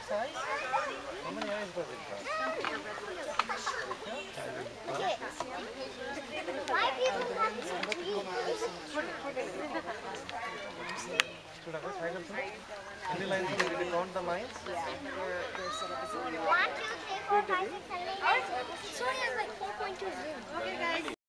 How many eyes does it Should I go cycle through? How many lines? Did you count the lines? One, two, three, four, five, six, seven, eight, nine, ten. This one has like 4.2 zoom. Okay, guys.